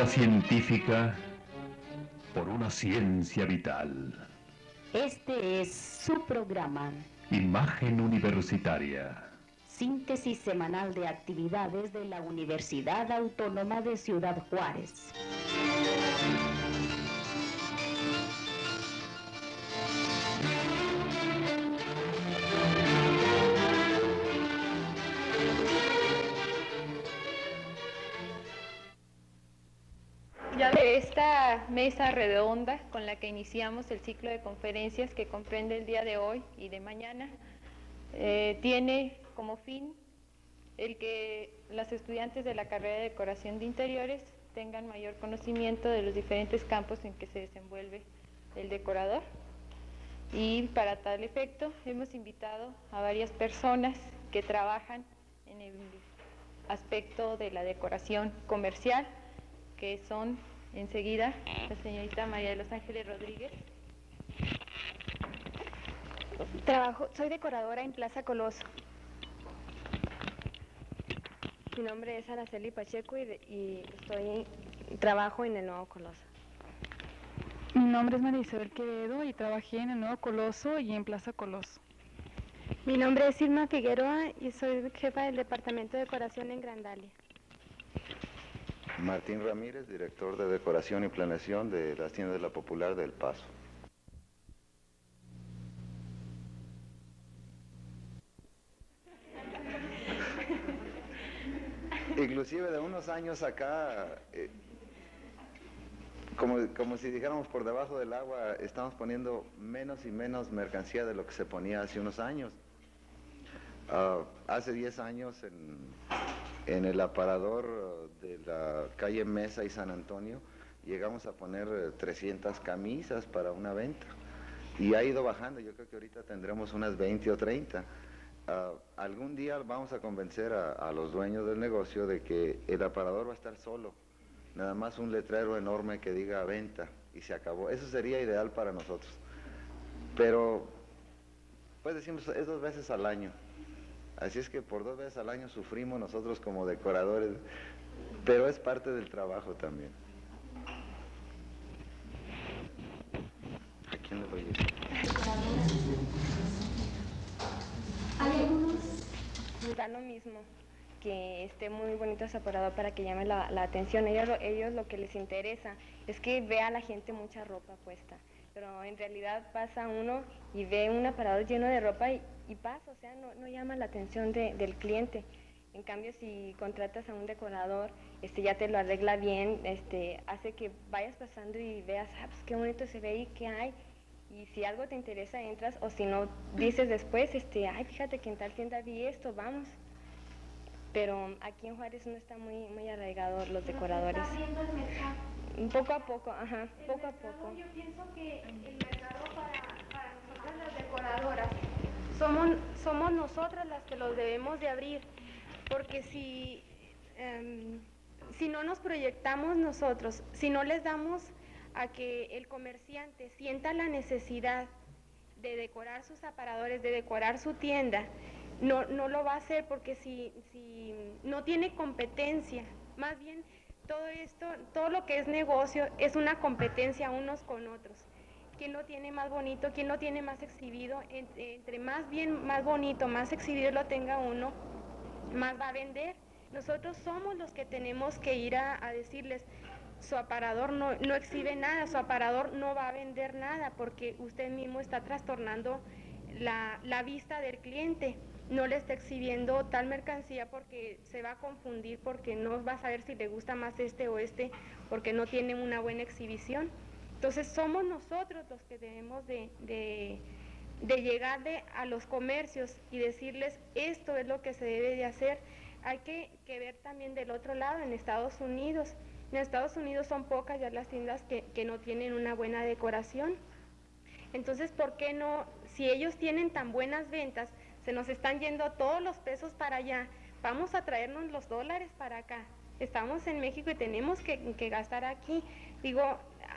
Vida científica, por una ciencia vital. Este es su programa. Imagen Universitaria. Síntesis semanal de actividades de la Universidad Autónoma de Ciudad Juárez. Mesa redonda con la que iniciamos el ciclo de conferencias que comprende el día de hoy y de mañana, eh, tiene como fin el que las estudiantes de la carrera de decoración de interiores tengan mayor conocimiento de los diferentes campos en que se desenvuelve el decorador. Y para tal efecto hemos invitado a varias personas que trabajan en el aspecto de la decoración comercial, que son enseguida la señorita María de los Ángeles Rodríguez. Trabajo, soy decoradora en Plaza Coloso. Mi nombre es Araceli Pacheco y, y estoy, trabajo en el Nuevo Coloso. Mi nombre es María Isabel Quevedo y trabajé en el Nuevo Coloso y en Plaza Coloso. Mi nombre es Irma Figueroa y soy jefa del departamento de decoración en Grandalia. Martín Ramírez, director de Decoración y Planeación de las Tiendas de la Popular del Paso. Inclusive de unos años acá, eh, como, como si dijéramos por debajo del agua, estamos poniendo menos y menos mercancía de lo que se ponía hace unos años. Ah, hace 10 años en, en el aparador eh, de la calle Mesa y San Antonio llegamos a poner eh, 300 camisas para una venta y ha ido bajando, yo creo que ahorita tendremos unas 20 o 30. Ah, algún día vamos a convencer a los dueños del negocio de que el aparador va a estar solo, nada más un letrero enorme que diga venta y se acabó. Eso sería ideal para nosotros. Pero, pues decimos, es dos veces al año. Así es que por dos veces al año sufrimos nosotros como decoradores, pero es parte del trabajo también. ¿A quién le doy esto? Nos da lo mismo que esté muy bonito ese aparador para que llame la, la atención. Ellos, lo- ellos lo que les interesa es que vea a la gente mucha ropa puesta. Pero en realidad pasa uno y ve un aparador lleno de ropa y, y pasa, o sea, no, no llama la atención de- del cliente. En cambio, si contratas a un decorador, este ya te lo arregla bien, este hace que vayas pasando y veas, ah, pues qué bonito se ve y qué hay. Y si algo te interesa, entras, o si no, dices después, este, ay, fíjate que en tal tienda vi esto, vamos. Pero aquí en Juárez no está muy, muy arraigado los decoradores. Poco a poco, ajá, poco a poco. Yo pienso que el mercado para, nosotras las decoradoras somos, somos nosotras las que los debemos de abrir, porque si, em, si no nos proyectamos nosotros, si no les damos a que el comerciante sienta la necesidad de decorar sus aparadores, de decorar su tienda, no, no lo va a hacer porque si, si no tiene competencia, más bien todo esto, todo lo que es negocio es una competencia unos con otros. ¿Quién lo tiene más bonito? ¿Quién lo tiene más exhibido? Entre, más bien, más bonito, más exhibido lo tenga uno, más va a vender. Nosotros somos los que tenemos que ir a, a decirles, su aparador no, no exhibe nada, su aparador no va a vender nada porque usted mismo está trastornando la, la vista del cliente. No le está exhibiendo tal mercancía porque se va a confundir, porque no va a saber si le gusta más este o este, porque no tiene una buena exhibición. Entonces somos nosotros los que debemos de, de, de llegarle a los comercios y decirles esto es lo que se debe de hacer. Hay que, que ver también del otro lado, en Estados Unidos. En Estados Unidos son pocas ya las tiendas que, que no tienen una buena decoración. Entonces, ¿por qué no? Si ellos tienen tan buenas ventas, nos están yendo todos los pesos para allá, vamos a traernos los dólares para acá. Estamos en México y tenemos que, gastar aquí. Digo,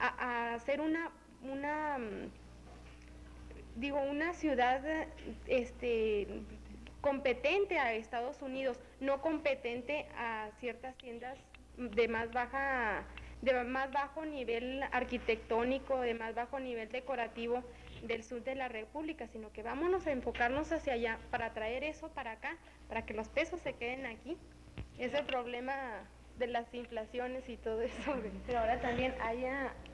a, hacer una, una, mm, digo, una ciudad este, competente a Estados Unidos, no competente a ciertas tiendas de más baja de más bajo nivel arquitectónico, de más bajo nivel decorativo del sur de la República, sino que vámonos a enfocarnos hacia allá para traer eso para acá, para que los pesos se queden aquí. Ese problema de las inflaciones y todo eso. Pero ahora también hay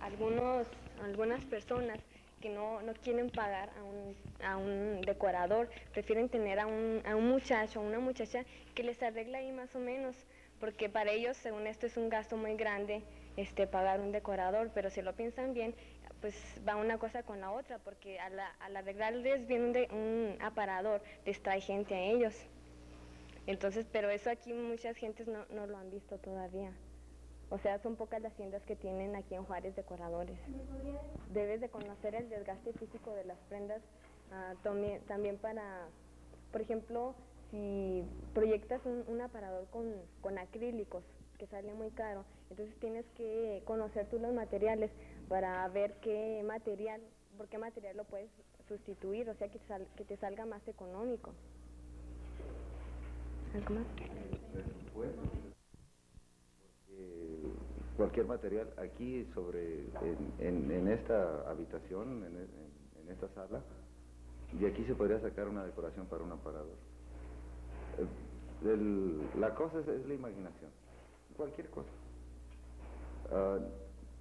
algunos, algunas personas que no, no quieren pagar a un, a un decorador, prefieren tener a un, a un muchacho o una muchacha que les arregla ahí más o menos, porque para ellos, según esto, es un gasto muy grande este, pagar un decorador, pero si lo piensan bien, pues va una cosa con la otra, porque al, al arreglarles bien un, un aparador, les trae gente a ellos. Entonces, pero eso aquí muchas gentes no, no lo han visto todavía. O sea, son pocas las tiendas que tienen aquí en Juárez decoradores. Debes de conocer el desgaste físico de las prendas ah, también para, por ejemplo, si proyectas un, aparador con, con, acrílicos, que sale muy caro, entonces tienes que conocer tú los materiales para ver qué material, por qué material lo puedes sustituir, o sea, que, que te salga más económico. ¿Algo más? cualquier material aquí sobre en, en, esta habitación, en, esta sala, y aquí se podría sacar una decoración para un aparador. la cosa es, la imaginación, cualquier cosa. Ah,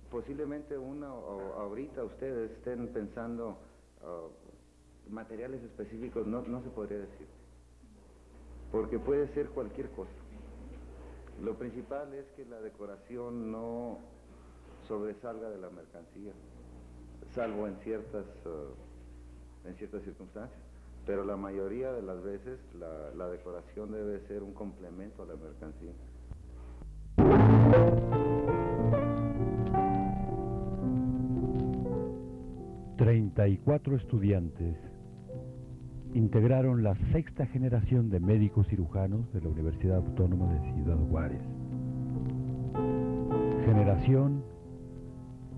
posiblemente una ahorita ustedes estén pensando ah, materiales específicos, no, no se podría decir, porque puede ser cualquier cosa. Lo principal es que la decoración no sobresalga de la mercancía, salvo en ciertas, eh, en ciertas circunstancias. Pero la mayoría de las veces la, la decoración debe ser un complemento a la mercancía. Treinta y cuatro estudiantes integraron la sexta generación de médicos cirujanos de la Universidad Autónoma de Ciudad Juárez. Generación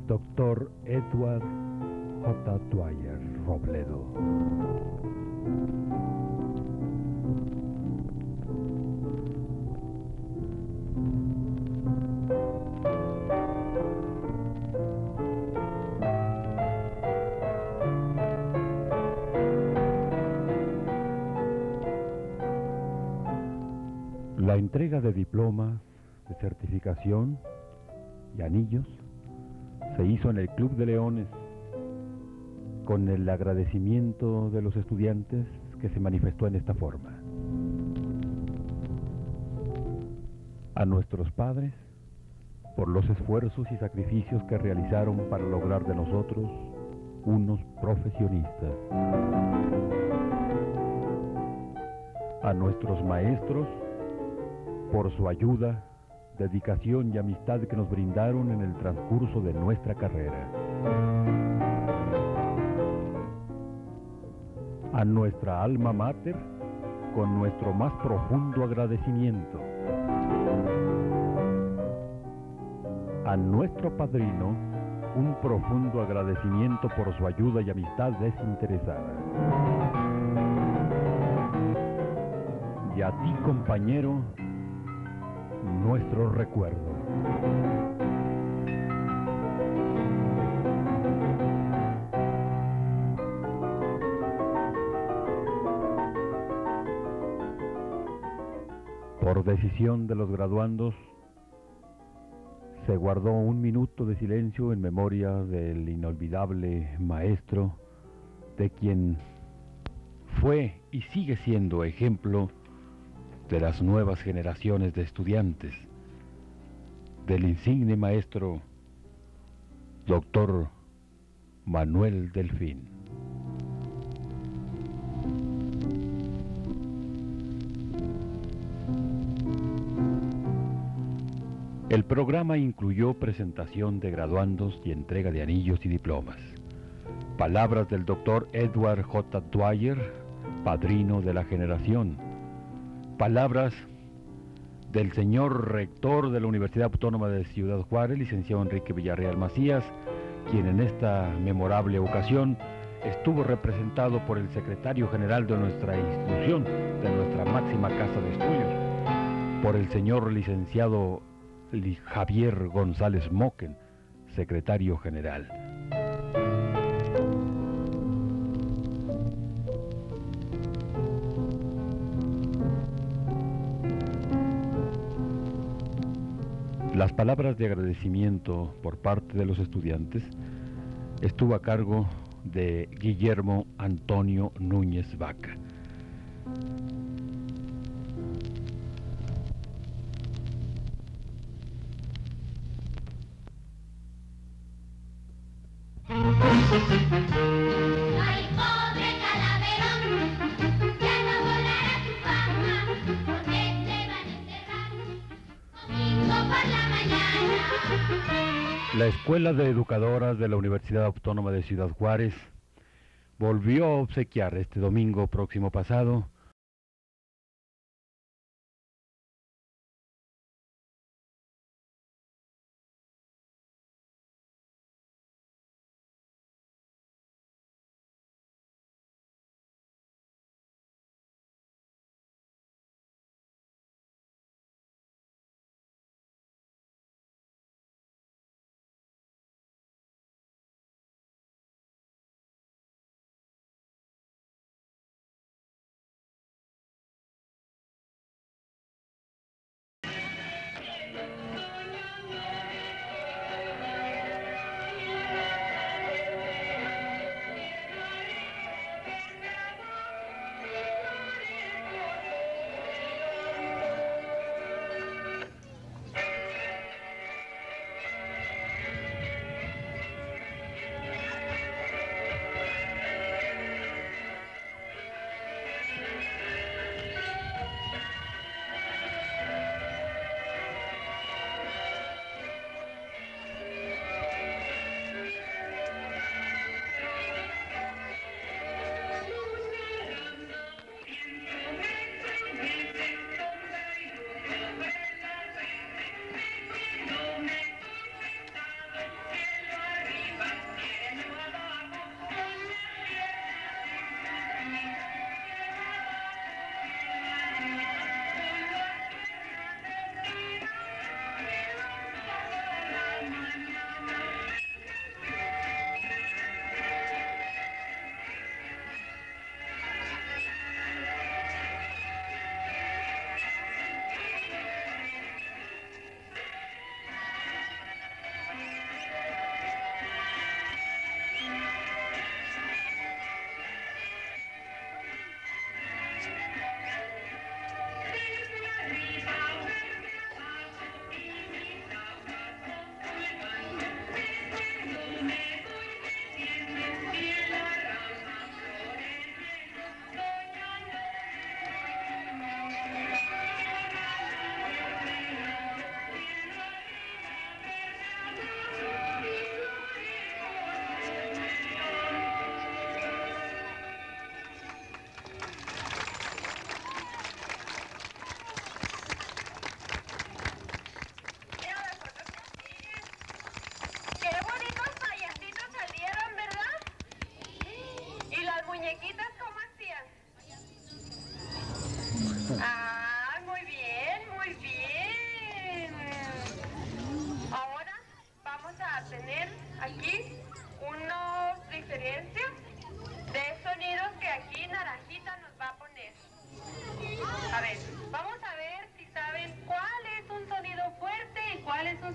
Dr. Edward J. Dwyer Robledo. Entrega de diplomas, de certificación y anillos se hizo en el Club de Leones con el agradecimiento de los estudiantes que se manifestó en esta forma. A nuestros padres, por los esfuerzos y sacrificios que realizaron para lograr de nosotros unos profesionistas. A nuestros maestros, por su ayuda, dedicación y amistad que nos brindaron en el transcurso de nuestra carrera. A nuestra alma mater, con nuestro más profundo agradecimiento. A nuestro padrino, un profundo agradecimiento por su ayuda y amistad desinteresada. Y a ti, compañero, nuestro recuerdo. Por decisión de los graduandos, se guardó un minuto de silencio en memoria del inolvidable maestro, de quien fue y sigue siendo ejemplo de las nuevas generaciones de estudiantes, del insigne maestro doctor Manuel Delfín. El programa incluyó presentación de graduandos y entrega de anillos y diplomas. Palabras del doctor Edward J. Dwyer, padrino de la generación palabras del señor rector de la Universidad Autónoma de Ciudad Juárez, licenciado Enrique Villarreal Macías, quien en esta memorable ocasión estuvo representado por el secretario general de nuestra institución, de nuestra máxima casa de estudios, por el señor licenciado Javier González Moquen, secretario general. Las palabras de agradecimiento por parte de los estudiantes estuvo a cargo de Guillermo Antonio Núñez Vaca. La Escuela de Educadoras de la Universidad Autónoma de Ciudad Juárez volvió a obsequiar este domingo próximo pasado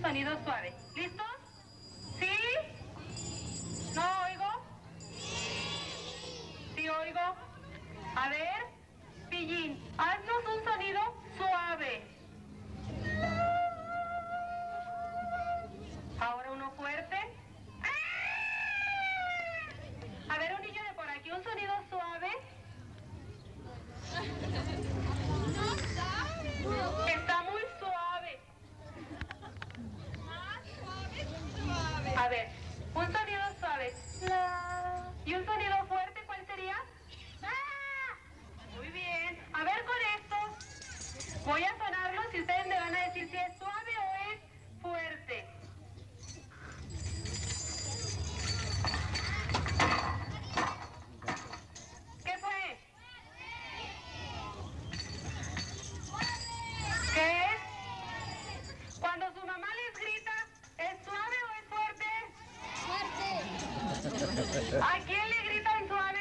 sonido suave. ¿Listos? ¿Sí? ¿No oigo? ¿Sí oigo? A ver, Pillín, haznos un sonido suave. Ahora uno fuerte. A ver, un niño de por aquí, un sonido suave. Muy suave. A ver, un sonido suave. La. ¿Y un sonido fuerte cuál sería? Muy bien. A ver con esto. Voy a sonarlos y ustedes me van a decir si es suave o es fuerte. ¿Qué fue? ¿Qué es? Cuando su ¿A quién le gritan suave?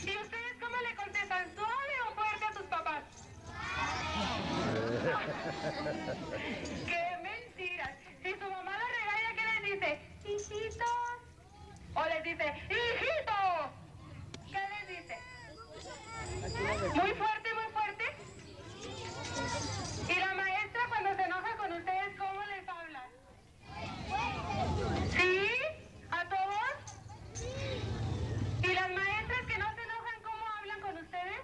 ¿Y ustedes cómo le contestan? ¿Suave o fuerte a sus papás? ¡Qué mentiras! Si su mamá la regaña, ¿qué les dice? Hijitos. O les dice, hijitos. ¿Qué les dice? Muy fuerte, muy fuerte. ¿Y la maestra cuando se enoja con ustedes, cómo les habla? ¿Sí? ¿A todos? ¿Y las maestras que no se enojan, cómo hablan con ustedes?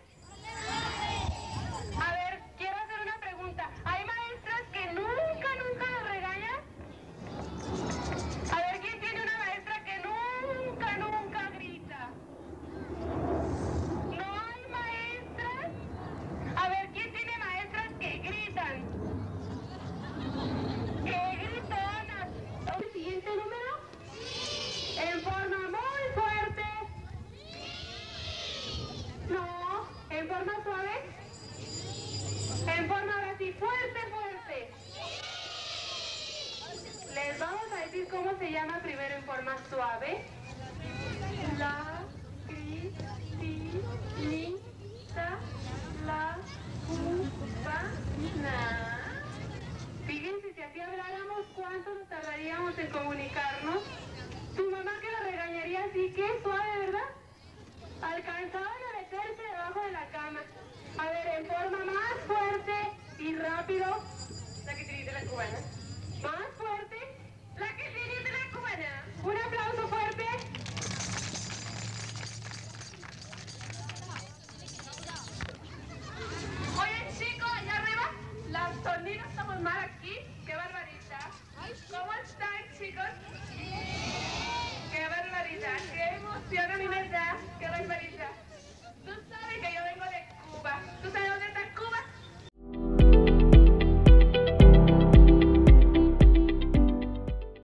A ver, quiero hacer una pregunta. ¿Hay maestras que nunca, nunca las regañan? A ver, ¿quién tiene una maestra que nunca, nunca grita? ¿No hay maestras? A ver, ¿quién tiene maestras que gritan? ¡Qué gritonas! ¿El siguiente número? En forma muy fuerte. No, en forma suave. En forma ahora sí, fuerte, fuerte. Les vamos a decir cómo se llama primero en forma suave. La, cri, ti, la, cu, pa. Fíjense, si así habláramos, ¿cuánto nos tardaríamos en comunicarnos? Tu mamá que la regañaría así, que suave, ¿verdad? Alcanzaban a meterse debajo de la cama. A ver, en forma más fuerte y rápido. La que tiene la cubana.